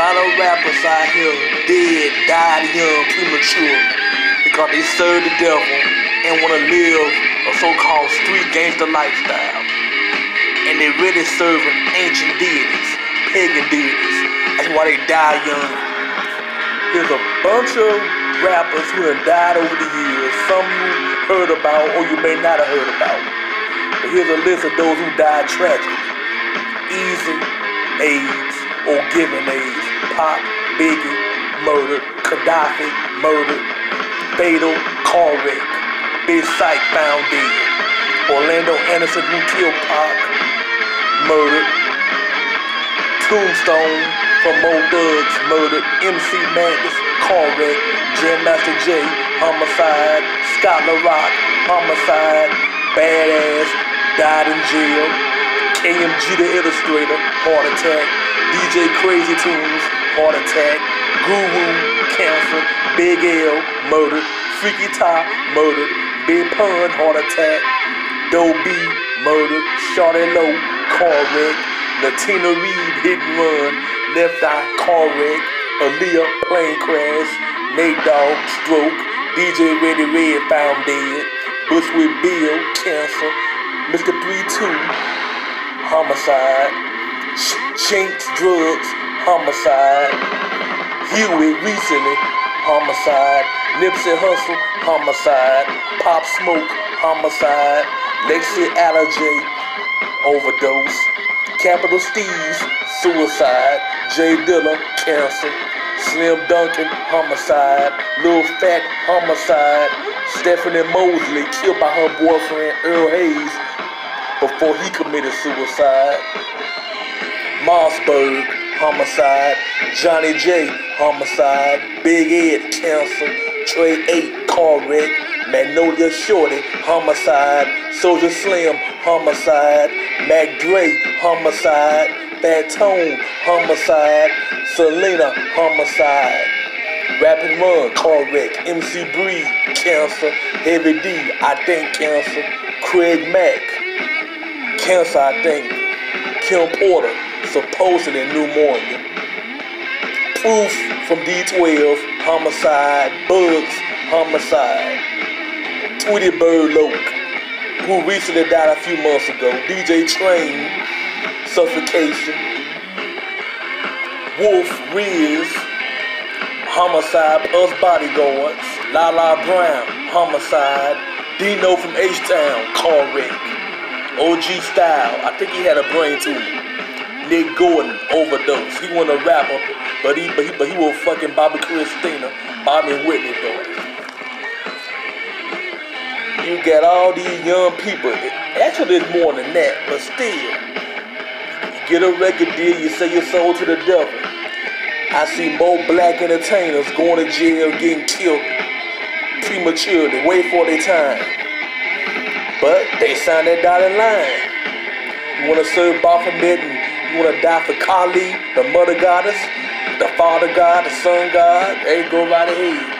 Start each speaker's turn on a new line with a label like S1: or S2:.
S1: lot of rappers out here dead, died young, premature, because they serve the devil and want to live a so-called street gangster lifestyle. And they really serving ancient deities, pagan deities. That's why they die young. There's a bunch of rappers who have died over the years. Some you heard about or you may not have heard about. But here's a list of those who died tragically. Eazy, AIDS, or given AIDS. Pop, Biggie, murder, Kadafi, murder, Fatal, car wreck. Big Syke found dead. Orlando Anderson who killed Pac, murdered. Tombstone from Mo Thugs, murdered. MC Madness, car wreck. Jam Master Jay, homicide. Scott La Rock, homicide. Bad Azz, died in jail. KMG the illustrator, heart attack. DJ Crazy Toones, heart attack. Guru, cancer. Big L, murdered. Freaky Tah, murdered. Big Pun, heart attack. Doe B, murdered. Shawty Lo, car wreck. Latina Reed, hit and run. Left eye, car wreck. Aaliyah, plane crash. Nate Dogg, stroke. DJ Ready Red, found dead. Bushwick Bill, cancer. Mr. 3-2, homicide. Chinx, drugs, homicide. Huey, recently, homicide. Nipsey Hussle, homicide. Pop Smoke, homicide. Lexii Alijai, overdose. Capital STEEZ, suicide. J Dilla, cancer. Slim Dunkin, homicide. Lil Phat, homicide. Stephanie Moseley, killed by her boyfriend Earl Hayes before he committed suicide. Mossberg, homicide. Johnny J, homicide. Big Ed, cancer. Trey 8, car wreck. Magnolia Shorty, homicide. Soldier Slim, homicide. Mac Dre, homicide. Fat Tone, homicide. Selena, homicide. Rapping Run, car wreck. MC Breed, cancer. Heavy D, I think cancer. Craig Mack, cancer, I think. Kim Porter, supposed supposedly pneumonia. Proof from D12, homicide. Bugz, homicide. Tweedy Bird Loc, who recently died a few months ago. DJ Train, suffocation. Wolf Riz, homicide us bodyguards. Lala Brown, homicide. Dino from H-Town, car wreck. OG Style, I think he had a brain tumor. Nick Gordon, overdose. He wasn't a rapper, but he but he, but he was fucking Bobbi Kristina, Bobby Whitney though. You got all these young people. Actually, it's more than that, but still. You get a record deal, you sell your soul to the devil. I see more black entertainers going to jail, getting killed prematurely, wait for their time. But they signed that dotted line. You want to serve Baphomet and you want to die for Kali, the mother goddess, the father god, the son god, hey, go right ahead.